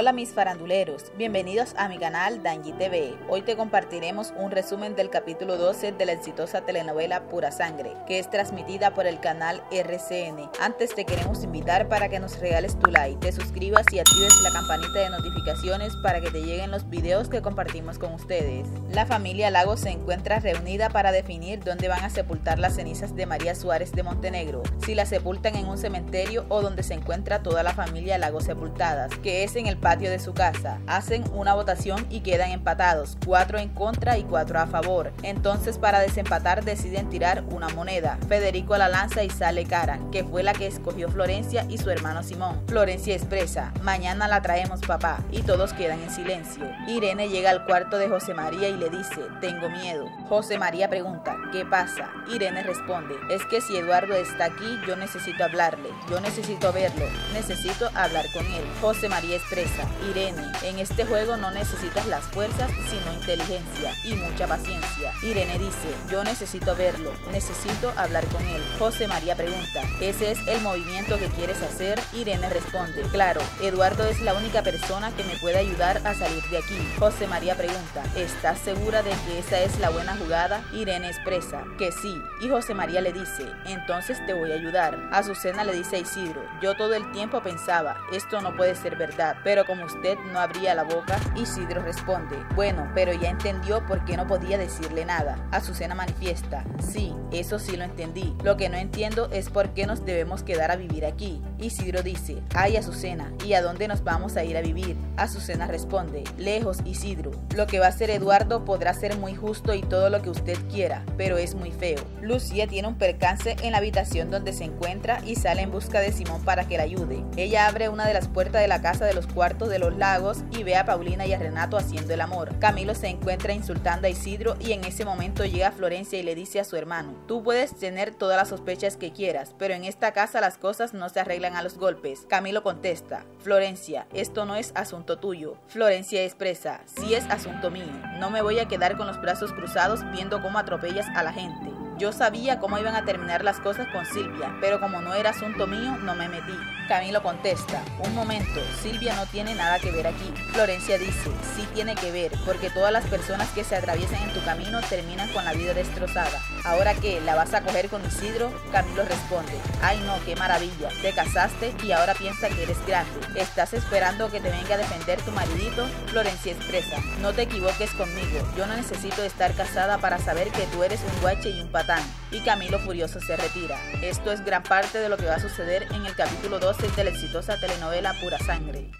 Hola mis faranduleros, bienvenidos a mi canal Danji TV. Hoy te compartiremos un resumen del capítulo 12 de la exitosa telenovela Pura Sangre, que es transmitida por el canal RCN. Antes te queremos invitar para que nos regales tu like, te suscribas y actives la campanita de notificaciones para que te lleguen los videos que compartimos con ustedes. La familia Lago se encuentra reunida para definir dónde van a sepultar las cenizas de María Suárez de Montenegro, si la sepultan en un cementerio o donde se encuentra toda la familia Lago sepultadas, que es en el patio de su casa. Hacen una votación y quedan empatados, cuatro en contra y cuatro a favor. Entonces para desempatar deciden tirar una moneda. Federico la lanza y sale cara, que fue la que escogió Florencia y su hermano Simón. Florencia expresa, mañana la traemos papá, y todos quedan en silencio. Irene llega al cuarto de José María y le dice, tengo miedo. José María pregunta, ¿qué pasa? Irene responde, es que si Eduardo está aquí, yo necesito hablarle, yo necesito verlo, necesito hablar con él. José María expresa, Irene, en este juego no necesitas las fuerzas, sino inteligencia y mucha paciencia. Irene dice, yo necesito verlo, necesito hablar con él. José María pregunta, ¿ese es el movimiento que quieres hacer? Irene responde, claro, Eduardo es la única persona que me puede ayudar a salir de aquí. José María pregunta, ¿estás segura de que esa es la buena jugada? Irene expresa que sí, y José María le dice, entonces te voy a ayudar. Azucena le dice a Isidro, yo todo el tiempo pensaba, esto no puede ser verdad, pero pero como usted no abría la boca, Isidro responde, bueno, pero ya entendió por qué no podía decirle nada. Azucena manifiesta, sí, eso sí lo entendí. Lo que no entiendo es por qué nos debemos quedar a vivir aquí. Isidro dice, ay Azucena, ¿y a dónde nos vamos a ir a vivir? Azucena responde, lejos Isidro. Lo que va a hacer Eduardo podrá ser muy justo y todo lo que usted quiera, pero es muy feo. Lucía tiene un percance en la habitación donde se encuentra y sale en busca de Simón para que la ayude. Ella abre una de las puertas de la casa de los cuartos de los lagos y ve a Paulina y a Renato haciendo el amor. Camilo se encuentra insultando a Isidro y en ese momento llega Florencia y le dice a su hermano, tú puedes tener todas las sospechas que quieras, pero en esta casa las cosas no se arreglan a los golpes. Camilo contesta, Florencia, esto no es asunto tuyo. Florencia expresa, sí es asunto mío, no me voy a quedar con los brazos cruzados viendo cómo atropellas a la gente. Yo sabía cómo iban a terminar las cosas con Silvia, pero como no era asunto mío, no me metí. Camilo contesta, un momento, Silvia no tiene nada que ver aquí. Florencia dice, sí tiene que ver, porque todas las personas que se atraviesan en tu camino terminan con la vida destrozada. Ahora qué, ¿la vas a coger con Isidro? Camilo responde, ay no, qué maravilla, te casaste y ahora piensa que eres grande. ¿Estás esperando que te venga a defender tu maridito? Florencia expresa, no te equivoques conmigo, yo no necesito estar casada para saber que tú eres un guache y un patrón y Camilo Furioso se retira. Esto es gran parte de lo que va a suceder en el capítulo 12 de la exitosa telenovela Pura Sangre.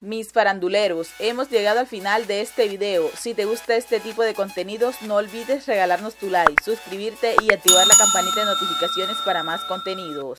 Mis faranduleros, hemos llegado al final de este video. Si te gusta este tipo de contenidos, no olvides regalarnos tu like, suscribirte y activar la campanita de notificaciones para más contenidos.